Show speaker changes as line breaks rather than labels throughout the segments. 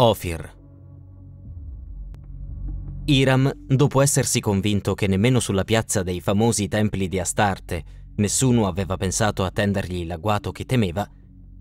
Ofir. Hiram, dopo essersi convinto che nemmeno sulla piazza dei famosi templi di Astarte nessuno aveva pensato a tendergli l'agguato che temeva,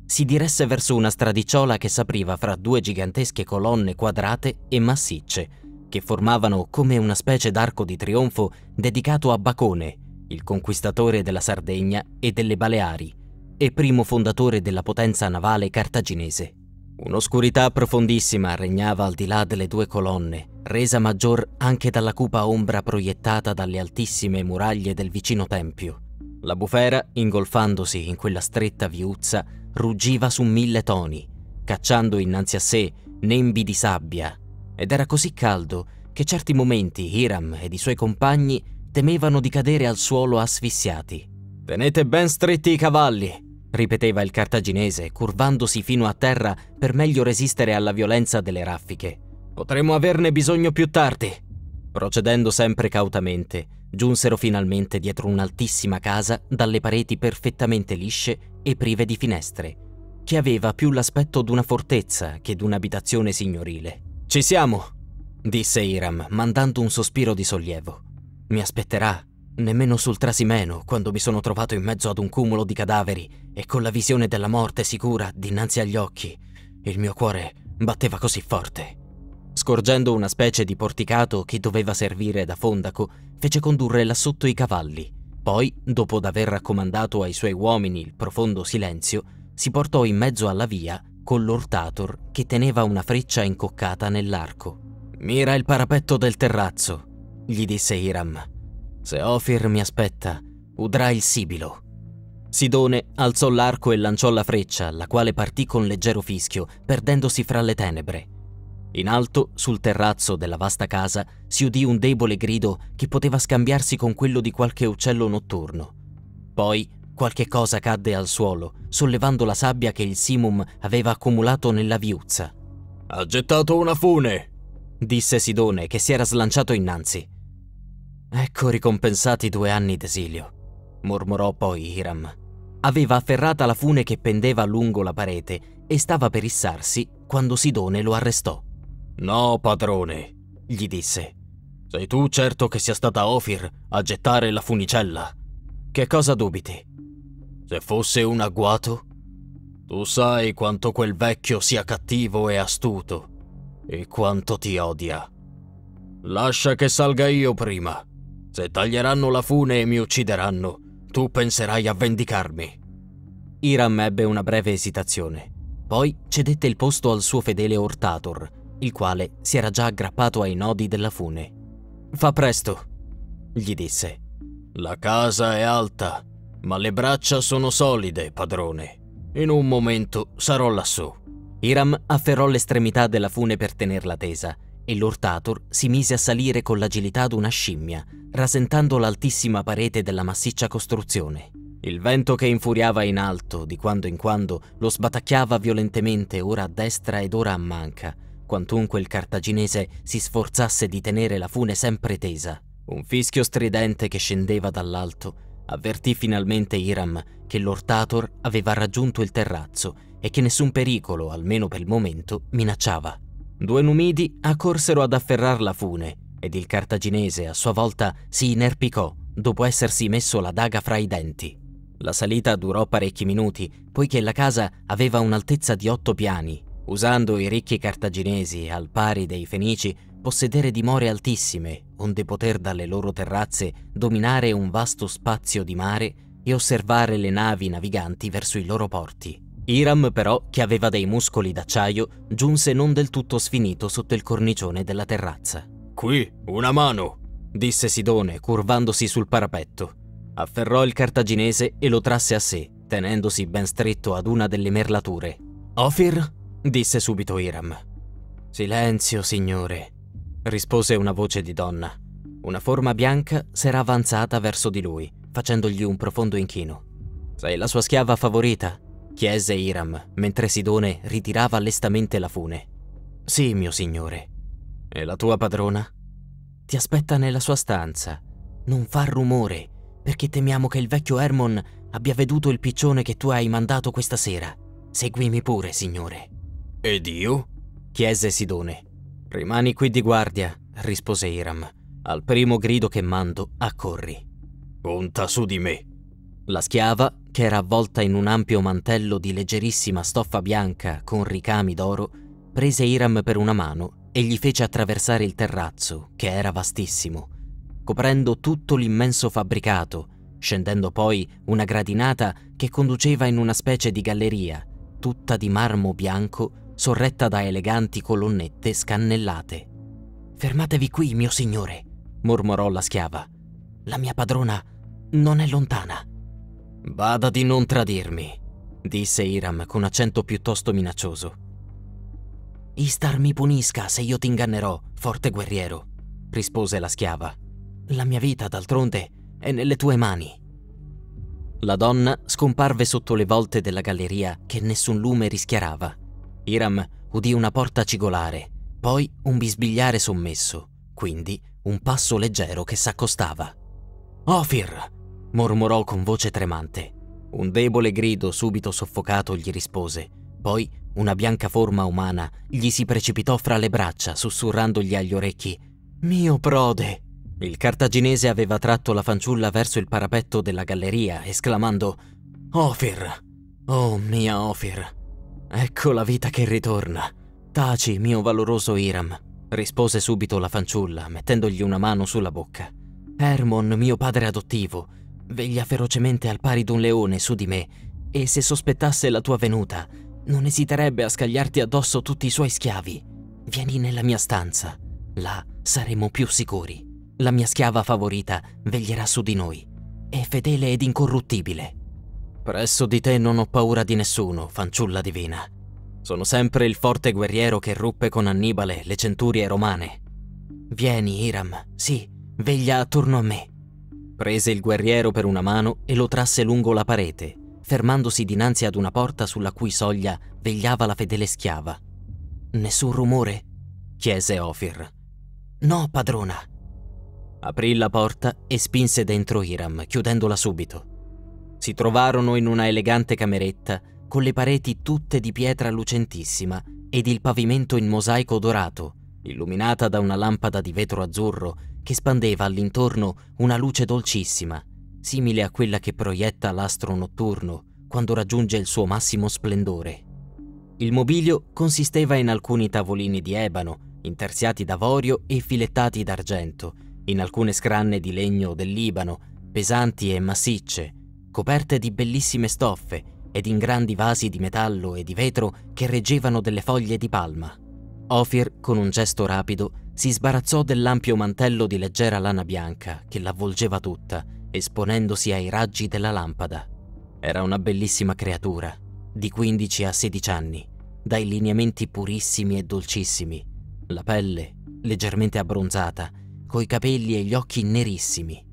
si diresse verso una stradiciola che s'apriva fra due gigantesche colonne quadrate e massicce, che formavano come una specie d'arco di trionfo dedicato a Bacone, il conquistatore della Sardegna e delle Baleari, e primo fondatore della potenza navale cartaginese. Un'oscurità profondissima regnava al di là delle due colonne, resa maggior anche dalla cupa ombra proiettata dalle altissime muraglie del vicino tempio. La bufera, ingolfandosi in quella stretta viuzza, ruggiva su mille toni, cacciando innanzi a sé nembi di sabbia, ed era così caldo che certi momenti Hiram ed i suoi compagni temevano di cadere al suolo asfissiati. Tenete ben stretti i cavalli, ripeteva il cartaginese, curvandosi fino a terra per meglio resistere alla violenza delle raffiche. Potremo averne bisogno più tardi. Procedendo sempre cautamente, giunsero finalmente dietro un'altissima casa dalle pareti perfettamente lisce e prive di finestre, che aveva più l'aspetto d'una fortezza che d'un'abitazione signorile. Ci siamo, disse Iram, mandando un sospiro di sollievo. Mi aspetterà, nemmeno sul trasimeno, quando mi sono trovato in mezzo ad un cumulo di cadaveri e con la visione della morte sicura dinanzi agli occhi. Il mio cuore batteva così forte. Scorgendo una specie di porticato che doveva servire da fondaco, fece condurre là sotto i cavalli. Poi, dopo d'aver raccomandato ai suoi uomini il profondo silenzio, si portò in mezzo alla via con l'ortator che teneva una freccia incoccata nell'arco. Mira il parapetto del terrazzo, gli disse Hiram. Se Ofir mi aspetta, udrà il sibilo. Sidone alzò l'arco e lanciò la freccia, la quale partì con leggero fischio, perdendosi fra le tenebre. In alto, sul terrazzo della vasta casa, si udì un debole grido che poteva scambiarsi con quello di qualche uccello notturno. Poi qualche cosa cadde al suolo, sollevando la sabbia che il Simum aveva accumulato nella viuzza.
Ha gettato una fune,
disse Sidone che si era slanciato innanzi. Ecco ricompensati due anni d'esilio, mormorò poi Hiram. Aveva afferrata la fune che pendeva lungo la parete e stava per issarsi quando Sidone lo arrestò.
No, padrone, gli disse. Sei tu certo che sia stata Ofir a gettare la funicella?
Che cosa dubiti?
Se fosse un agguato? Tu sai quanto quel vecchio sia cattivo e astuto e quanto ti odia. Lascia che salga io prima. Se taglieranno la fune e mi uccideranno, tu penserai a vendicarmi.
Iram ebbe una breve esitazione. Poi cedette il posto al suo fedele Ortator, il quale si era già aggrappato ai nodi della fune. Fa presto, gli disse.
La casa è alta, ma le braccia sono solide, padrone. In un momento sarò lassù.
Hiram afferrò l'estremità della fune per tenerla tesa e l'Ortator si mise a salire con l'agilità d'una scimmia, rasentando l'altissima parete della massiccia costruzione. Il vento che infuriava in alto, di quando in quando, lo sbatacchiava violentemente ora a destra ed ora a manca, quantunque il cartaginese si sforzasse di tenere la fune sempre tesa. Un fischio stridente che scendeva dall'alto avvertì finalmente Hiram che l'Ortator aveva raggiunto il terrazzo e che nessun pericolo, almeno per il momento, minacciava. Due numidi accorsero ad afferrar la fune ed il cartaginese a sua volta si inerpicò dopo essersi messo la daga fra i denti. La salita durò parecchi minuti, poiché la casa aveva un'altezza di otto piani, usando i ricchi cartaginesi, al pari dei fenici, possedere dimore altissime, onde poter dalle loro terrazze dominare un vasto spazio di mare e osservare le navi naviganti verso i loro porti. Hiram, però, che aveva dei muscoli d'acciaio, giunse non del tutto sfinito sotto il cornicione della terrazza.
Qui, una mano,
disse Sidone, curvandosi sul parapetto. Afferrò il cartaginese e lo trasse a sé, tenendosi ben stretto ad una delle merlature. Ofir? disse subito Hiram. Silenzio, signore, rispose una voce di donna. Una forma bianca s'era avanzata verso di lui, facendogli un profondo inchino. Sei la sua schiava favorita? Chiese Hiram, mentre Sidone ritirava lestamente la fune. Sì, mio signore. E la tua padrona? Ti aspetta nella sua stanza. Non far rumore, perché temiamo che il vecchio Hermon abbia veduto il piccione che tu hai mandato questa sera. Seguimi pure, signore.
Ed io?
chiese Sidone. Rimani qui di guardia, rispose Iram. Al primo grido che mando, accorri.
Conta su di me.
La schiava, che era avvolta in un ampio mantello di leggerissima stoffa bianca con ricami d'oro, prese Iram per una mano e gli fece attraversare il terrazzo, che era vastissimo, coprendo tutto l'immenso fabbricato, scendendo poi una gradinata che conduceva in una specie di galleria, tutta di marmo bianco, sorretta da eleganti colonnette scannellate. Fermatevi qui, mio signore, mormorò la schiava. La mia padrona non è lontana. Bada di non tradirmi, disse Iram con accento piuttosto minaccioso. Istar mi punisca se io ti ingannerò, forte guerriero, rispose la schiava. La mia vita, d'altronde, è nelle tue mani. La donna scomparve sotto le volte della galleria che nessun lume rischiarava. Iram udì una porta cigolare, poi un bisbigliare sommesso, quindi un passo leggero che s'accostava. Ofir! Mormorò con voce tremante. Un debole grido subito soffocato gli rispose. Poi una bianca forma umana gli si precipitò fra le braccia, sussurrandogli agli orecchi: Mio prode! Il cartaginese aveva tratto la fanciulla verso il parapetto della galleria, esclamando: Ofir! Oh mia Ofir! Ecco la vita che ritorna. Taci, mio valoroso Iram, rispose subito la fanciulla, mettendogli una mano sulla bocca. Hermon, mio padre adottivo, veglia ferocemente al pari d'un leone su di me, e se sospettasse la tua venuta, non esiterebbe a scagliarti addosso tutti i suoi schiavi. Vieni nella mia stanza, là saremo più sicuri. La mia schiava favorita veglierà su di noi. È fedele ed incorruttibile. Presso di te non ho paura di nessuno, fanciulla divina. Sono sempre il forte guerriero che ruppe con Annibale le centurie romane. Vieni, Iram, sì, veglia attorno a me. Prese il guerriero per una mano e lo trasse lungo la parete, fermandosi dinanzi ad una porta sulla cui soglia vegliava la fedele schiava. Nessun rumore? chiese Ofir. No, padrona, Aprì la porta e spinse dentro Hiram, chiudendola subito. Si trovarono in una elegante cameretta con le pareti tutte di pietra lucentissima ed il pavimento in mosaico dorato, illuminata da una lampada di vetro azzurro che spandeva all'intorno una luce dolcissima, simile a quella che proietta l'astro notturno quando raggiunge il suo massimo splendore. Il mobilio consisteva in alcuni tavolini di ebano, interziati d'avorio e filettati d'argento, in alcune scranne di legno del Libano, pesanti e massicce, coperte di bellissime stoffe ed in grandi vasi di metallo e di vetro che reggevano delle foglie di palma. Ofir, con un gesto rapido, si sbarazzò dell'ampio mantello di leggera lana bianca che l'avvolgeva tutta, esponendosi ai raggi della lampada. Era una bellissima creatura, di 15 a 16 anni, dai lineamenti purissimi e dolcissimi, la pelle leggermente abbronzata coi capelli e gli occhi nerissimi.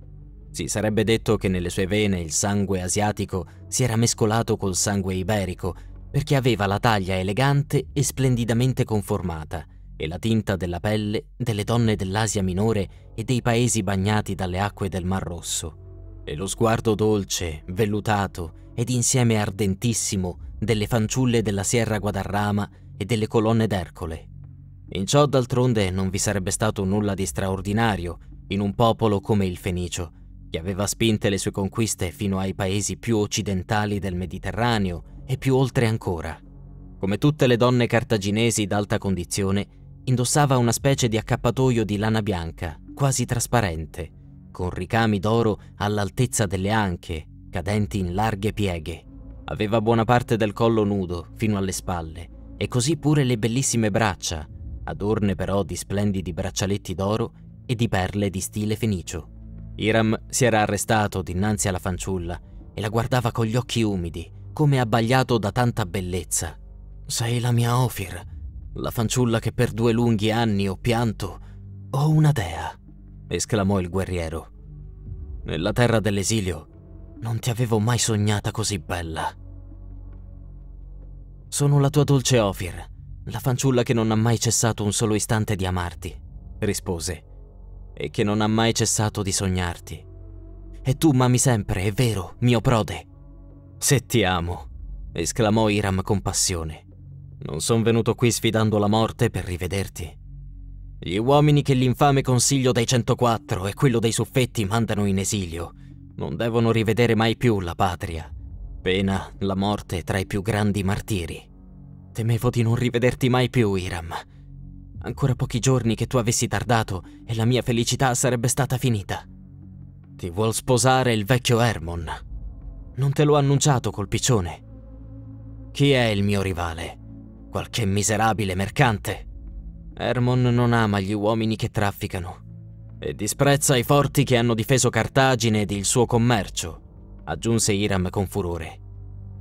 Si sarebbe detto che nelle sue vene il sangue asiatico si era mescolato col sangue iberico, perché aveva la taglia elegante e splendidamente conformata, e la tinta della pelle delle donne dell'Asia minore e dei paesi bagnati dalle acque del Mar Rosso, e lo sguardo dolce, vellutato ed insieme ardentissimo delle fanciulle della Sierra Guadarrama e delle colonne d'Ercole. In ciò d'altronde non vi sarebbe stato nulla di straordinario in un popolo come il Fenicio, che aveva spinte le sue conquiste fino ai paesi più occidentali del Mediterraneo e più oltre ancora. Come tutte le donne cartaginesi d'alta condizione, indossava una specie di accappatoio di lana bianca, quasi trasparente, con ricami d'oro all'altezza delle anche, cadenti in larghe pieghe. Aveva buona parte del collo nudo, fino alle spalle, e così pure le bellissime braccia, adorne però di splendidi braccialetti d'oro e di perle di stile fenicio. Iram si era arrestato dinanzi alla fanciulla e la guardava con gli occhi umidi, come abbagliato da tanta bellezza. Sei la mia Ofir, la fanciulla che per due lunghi anni ho pianto. Ho una dea, esclamò il guerriero. Nella terra dell'esilio non ti avevo mai sognata così bella. Sono la tua dolce Ofir, la fanciulla che non ha mai cessato un solo istante di amarti, rispose, e che non ha mai cessato di sognarti. E tu m'ami sempre, è vero, mio prode. Se ti amo, esclamò Iram con passione. Non sono venuto qui sfidando la morte per rivederti. Gli uomini che l'infame Consiglio dei 104 e quello dei Suffetti mandano in esilio non devono rivedere mai più la patria, pena la morte tra i più grandi martiri. Temevo di non rivederti mai più, Iram. Ancora pochi giorni che tu avessi tardato e la mia felicità sarebbe stata finita. Ti vuol sposare il vecchio Hermon. Non te l'ho annunciato col piccione. Chi è il mio rivale? Qualche miserabile mercante? Hermon non ama gli uomini che trafficano e disprezza i forti che hanno difeso Cartagine ed il suo commercio, aggiunse Iram con furore.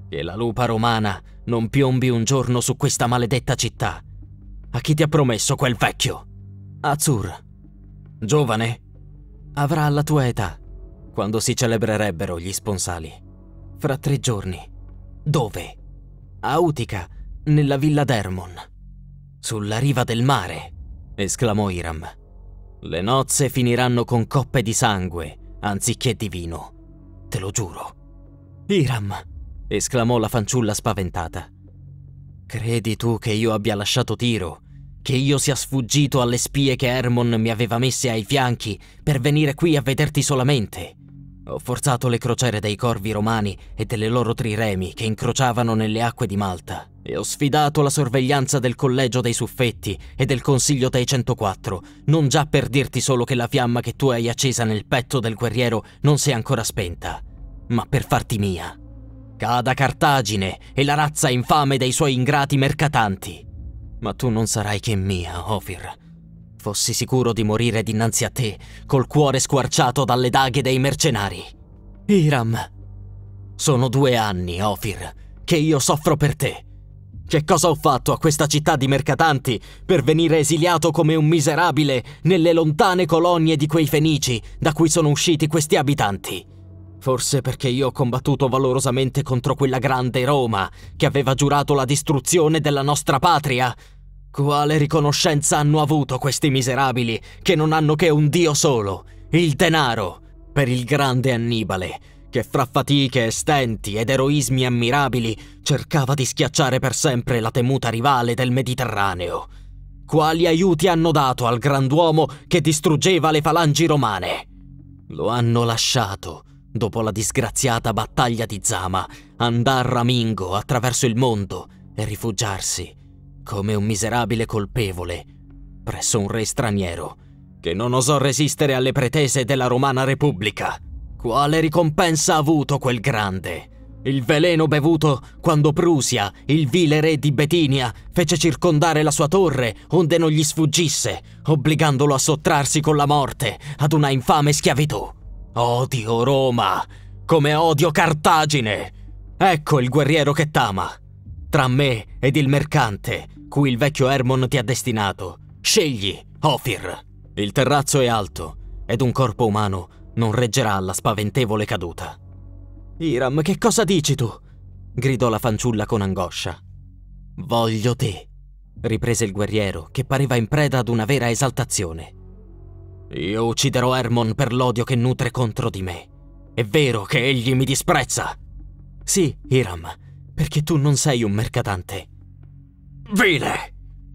Che la lupa romana non piombi un giorno su questa maledetta città. A chi ti ha promesso quel vecchio? Azur. Giovane? Avrà la tua età, quando si celebrerebbero gli sponsali. Fra tre giorni. Dove? A Utica, nella villa d'Ermon. Sulla riva del mare, esclamò Iram. Le nozze finiranno con coppe di sangue, anziché di vino. Te lo giuro. Iram, esclamò la fanciulla spaventata. Credi tu che io abbia lasciato Tiro? Che io sia sfuggito alle spie che Hermon mi aveva messe ai fianchi per venire qui a vederti solamente? Ho forzato le crociere dei corvi romani e delle loro triremi che incrociavano nelle acque di Malta e ho sfidato la sorveglianza del collegio dei suffetti e del consiglio dei 104, non già per dirti solo che la fiamma che tu hai accesa nel petto del guerriero non si è ancora spenta, ma per farti mia. Cada Cartagine e la razza infame dei suoi ingrati mercatanti. Ma tu non sarai che mia, Ofir Fossi sicuro di morire dinanzi a te, col cuore squarciato dalle daghe dei mercenari. Iram, sono due anni, Ofir, che io soffro per te. Che cosa ho fatto a questa città di mercatanti per venire esiliato come un miserabile nelle lontane colonie di quei fenici da cui sono usciti questi abitanti? Forse perché io ho combattuto valorosamente contro quella grande Roma che aveva giurato la distruzione della nostra patria quale riconoscenza hanno avuto questi miserabili che non hanno che un dio solo, il denaro, per il grande Annibale, che fra fatiche e stenti ed eroismi ammirabili cercava di schiacciare per sempre la temuta rivale del Mediterraneo? Quali aiuti hanno dato al grand'uomo che distruggeva le falangi romane? Lo hanno lasciato, dopo la disgraziata battaglia di Zama, andar ramingo attraverso il mondo e rifugiarsi come un miserabile colpevole, presso un re straniero, che non osò resistere alle pretese della Romana Repubblica. Quale ricompensa ha avuto quel grande? Il veleno bevuto quando Prusia, il vile re di Betinia, fece circondare la sua torre onde non gli sfuggisse, obbligandolo a sottrarsi con la morte ad una infame schiavitù. Odio Roma, come odio Cartagine. Ecco il guerriero che t'ama. Tra me ed il mercante, cui il vecchio Hermon ti ha destinato. Scegli, Ofir. Il terrazzo è alto ed un corpo umano non reggerà alla spaventevole caduta. Iram, che cosa dici tu? gridò la fanciulla con angoscia. Voglio te, riprese il guerriero, che pareva in preda ad una vera esaltazione. Io ucciderò Hermon per l'odio che nutre contro di me. È vero che egli mi disprezza. Sì, Iram, perché tu non sei un mercatante. Vile!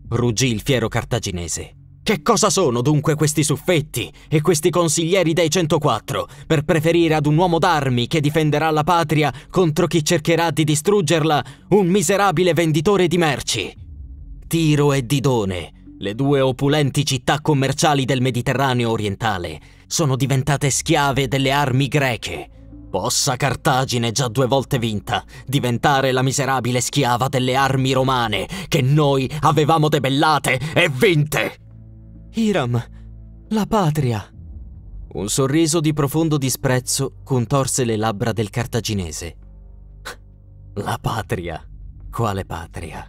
ruggì il fiero cartaginese. Che cosa sono dunque questi suffetti e questi consiglieri dei 104 per preferire ad un uomo d'armi che difenderà la patria contro chi cercherà di distruggerla un miserabile venditore di merci? Tiro e Didone, le due opulenti città commerciali del Mediterraneo orientale, sono diventate schiave delle armi greche Possa Cartagine, già due volte vinta, diventare la miserabile schiava delle armi romane che noi avevamo debellate e vinte! Hiram, la patria! Un sorriso di profondo disprezzo contorse le labbra del cartaginese. La patria? Quale patria?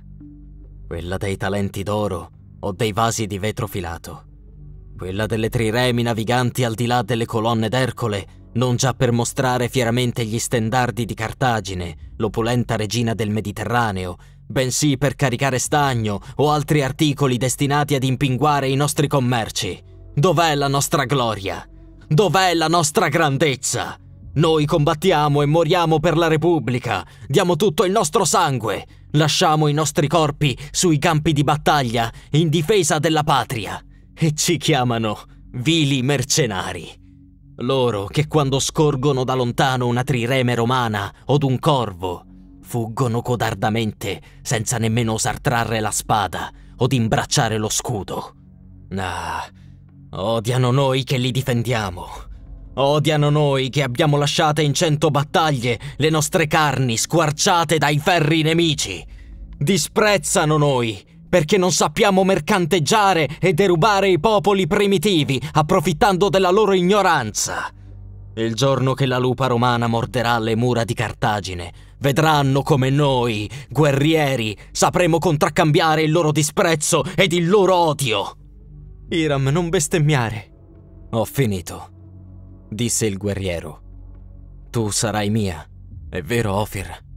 Quella dei talenti d'oro o dei vasi di vetro filato? Quella delle triremi naviganti al di là delle colonne d'Ercole non già per mostrare fieramente gli stendardi di Cartagine, l'opulenta regina del Mediterraneo, bensì per caricare stagno o altri articoli destinati ad impinguare i nostri commerci. Dov'è la nostra gloria? Dov'è la nostra grandezza? Noi combattiamo e moriamo per la Repubblica, diamo tutto il nostro sangue, lasciamo i nostri corpi sui campi di battaglia in difesa della patria e ci chiamano vili mercenari. Loro che quando scorgono da lontano una trireme romana o un corvo, fuggono codardamente senza nemmeno osar trarre la spada o imbracciare lo scudo. Ah, odiano noi che li difendiamo. Odiano noi che abbiamo lasciate in cento battaglie le nostre carni squarciate dai ferri nemici. Disprezzano noi perché non sappiamo mercanteggiare e derubare i popoli primitivi approfittando della loro ignoranza. Il giorno che la lupa romana morderà le mura di Cartagine, vedranno come noi, guerrieri, sapremo contraccambiare il loro disprezzo ed il loro odio. Iram, non bestemmiare. Ho finito, disse il guerriero. Tu sarai mia, è vero, Ofir?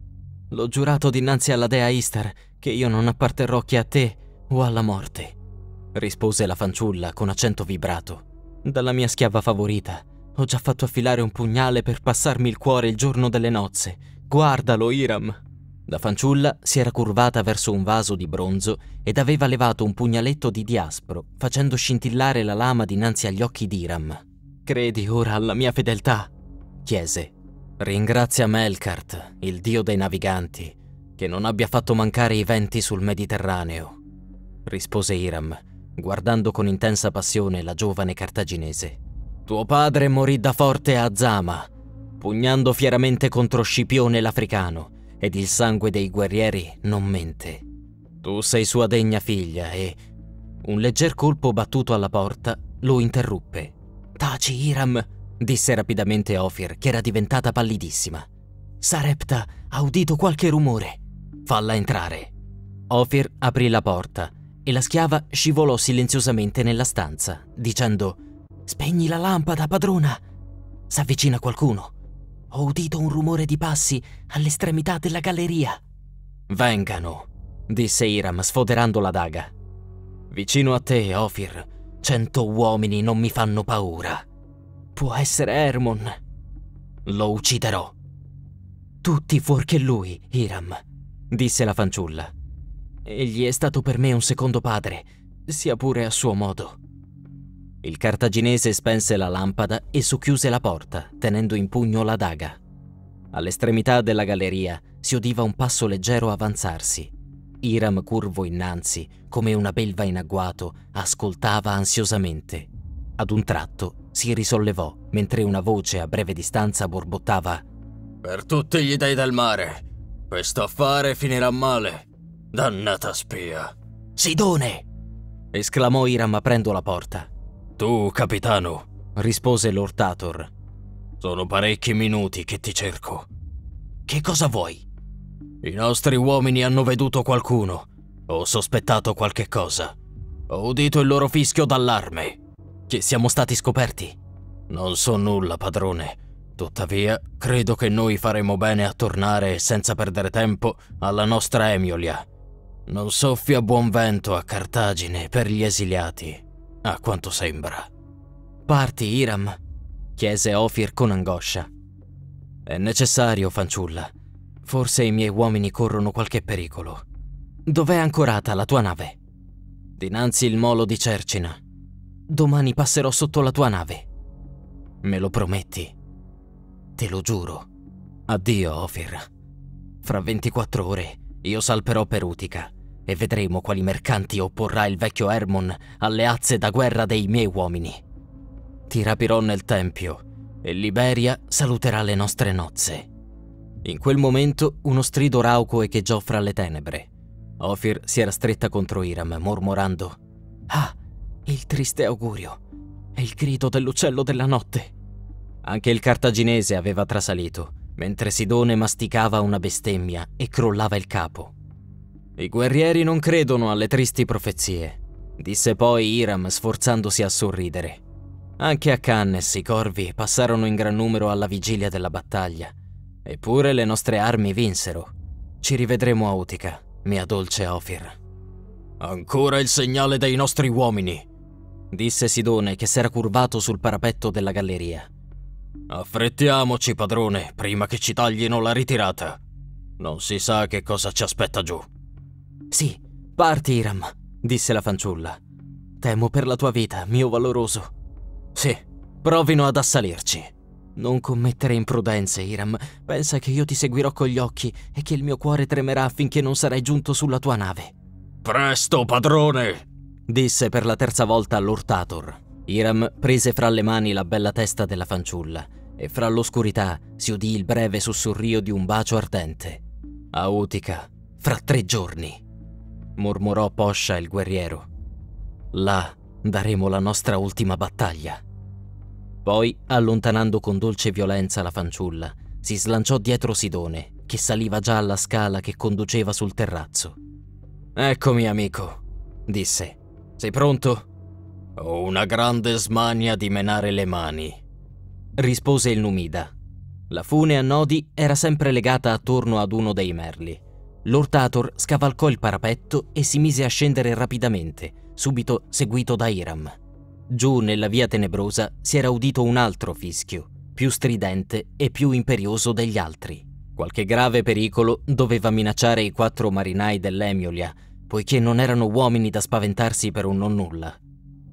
L'ho giurato dinanzi alla dea Istar che io non apparterrò che a te o alla morte, rispose la fanciulla con accento vibrato. Dalla mia schiava favorita ho già fatto affilare un pugnale per passarmi il cuore il giorno delle nozze. Guardalo, Iram! La fanciulla si era curvata verso un vaso di bronzo ed aveva levato un pugnaletto di diaspro, facendo scintillare la lama dinanzi agli occhi di Iram. Credi ora alla mia fedeltà? chiese. Ringrazia Melkart, il dio dei naviganti, che non abbia fatto mancare i venti sul Mediterraneo, rispose Iram, guardando con intensa passione la giovane cartaginese. Tuo padre morì da forte a Zama, pugnando fieramente contro Scipione l'Africano, ed il sangue dei guerrieri non mente. Tu sei sua degna figlia e... Un legger colpo battuto alla porta lo interruppe. Taci, Iram, disse rapidamente Ofir, che era diventata pallidissima. Sarepta ha udito qualche rumore. Falla entrare. Ofir aprì la porta e la schiava scivolò silenziosamente nella stanza, dicendo Spegni la lampada, padrona. S'avvicina qualcuno. Ho udito un rumore di passi all'estremità della galleria. Vengano, disse Iram sfoderando la daga. Vicino a te, Ofir, cento uomini non mi fanno paura. Può essere Hermon. Lo ucciderò. Tutti fuorché lui, Iram, disse la fanciulla. Egli è stato per me un secondo padre, sia pure a suo modo. Il cartaginese spense la lampada e socchiuse la porta, tenendo in pugno la daga. All'estremità della galleria si udiva un passo leggero avanzarsi. Iram, curvo innanzi, come una belva in agguato, ascoltava ansiosamente. Ad un tratto si risollevò, mentre una voce a breve distanza borbottava
Per tutti gli dei del mare, questo affare finirà male. Dannata spia.
Sidone! esclamò Iram aprendo la porta.
Tu, capitano,
rispose Lord Tator.
Sono parecchi minuti che ti cerco.
Che cosa vuoi?
I nostri uomini hanno veduto qualcuno. Ho sospettato qualche cosa. Ho udito il loro fischio d'allarme.
Che siamo stati scoperti?
Non so nulla, padrone. Tuttavia, credo che noi faremo bene a tornare senza perdere tempo alla nostra Emiolia. Non soffia buon vento a Cartagine per gli esiliati, a quanto sembra.
Parti, Iram? chiese Ofir con angoscia. È necessario, fanciulla. Forse i miei uomini corrono qualche pericolo. Dov'è ancorata la tua nave? Dinanzi il molo di Cercina. Domani passerò sotto la tua nave. Me lo prometti? Te lo giuro. Addio, Ofir. Fra 24 ore io salperò per Utica e vedremo quali mercanti opporrà il vecchio Hermon alle azze da guerra dei miei uomini. Ti rapirò nel tempio e Liberia saluterà le nostre nozze. In quel momento uno strido rauco echeggiò fra le tenebre. Ofir si era stretta contro Iram, mormorando Ah, il triste augurio. È il grido dell'uccello della notte. Anche il cartaginese aveva trasalito, mentre Sidone masticava una bestemmia e crollava il capo. I guerrieri non credono alle tristi profezie, disse poi Iram sforzandosi a sorridere. Anche a Cannes i corvi passarono in gran numero alla vigilia della battaglia. Eppure le nostre armi vinsero. Ci rivedremo a Utica, mia dolce Ofir.
Ancora il segnale dei nostri uomini,
disse Sidone che s'era curvato sul parapetto della galleria.
Affrettiamoci, padrone, prima che ci taglino la ritirata. Non si sa che cosa ci aspetta giù.
Sì, parti, Iram, disse la fanciulla. Temo per la tua vita, mio valoroso. Sì, provino ad assalirci. Non commettere imprudenze, Iram. Pensa che io ti seguirò con gli occhi e che il mio cuore tremerà affinché non sarai giunto sulla tua nave.
Presto, padrone!
disse per la terza volta all'Urtator. Iram prese fra le mani la bella testa della fanciulla e fra l'oscurità si udì il breve sussurrio di un bacio ardente. A Utica, fra tre giorni, mormorò Poscia il guerriero. Là daremo la nostra ultima battaglia. Poi, allontanando con dolce violenza la fanciulla, si slanciò dietro Sidone, che saliva già alla scala che conduceva sul terrazzo. Eccomi, amico, disse. Sei pronto?
Ho una grande smania di menare le mani,
rispose il Numida. La fune a nodi era sempre legata attorno ad uno dei merli. L'Ortator scavalcò il parapetto e si mise a scendere rapidamente, subito seguito da Iram. Giù nella via tenebrosa si era udito un altro fischio, più stridente e più imperioso degli altri. Qualche grave pericolo doveva minacciare i quattro marinai dell'Emiolia, poiché non erano uomini da spaventarsi per un nonnulla.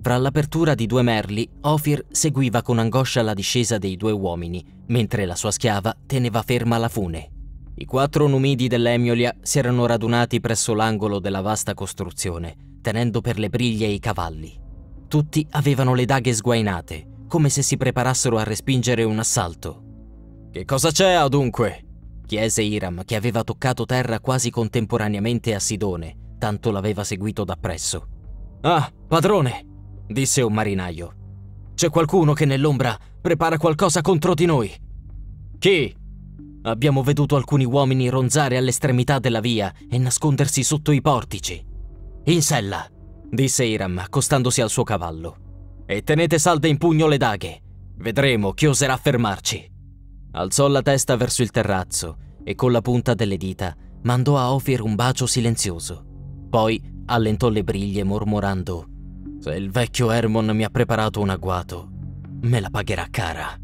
Fra l'apertura di due merli, Ophir seguiva con angoscia la discesa dei due uomini, mentre la sua schiava teneva ferma la fune. I quattro numidi dell'Emiolia si erano radunati presso l'angolo della vasta costruzione, tenendo per le briglie i cavalli. Tutti avevano le daghe sguainate, come se si preparassero a respingere un assalto. Che cosa c'è adunque? chiese Iram, che aveva toccato terra quasi contemporaneamente a Sidone, tanto l'aveva seguito dappresso. Ah, padrone, disse un marinaio. C'è qualcuno che nell'ombra prepara qualcosa contro di noi. Chi? Abbiamo veduto alcuni uomini ronzare all'estremità della via e nascondersi sotto i portici. In sella, disse Iram accostandosi al suo cavallo. E tenete salde in pugno le daghe. Vedremo chi oserà fermarci. Alzò la testa verso il terrazzo e con la punta delle dita mandò a Ophir un bacio silenzioso. Poi allentò le briglie mormorando: Se il vecchio Hermon mi ha preparato un agguato, me la pagherà cara.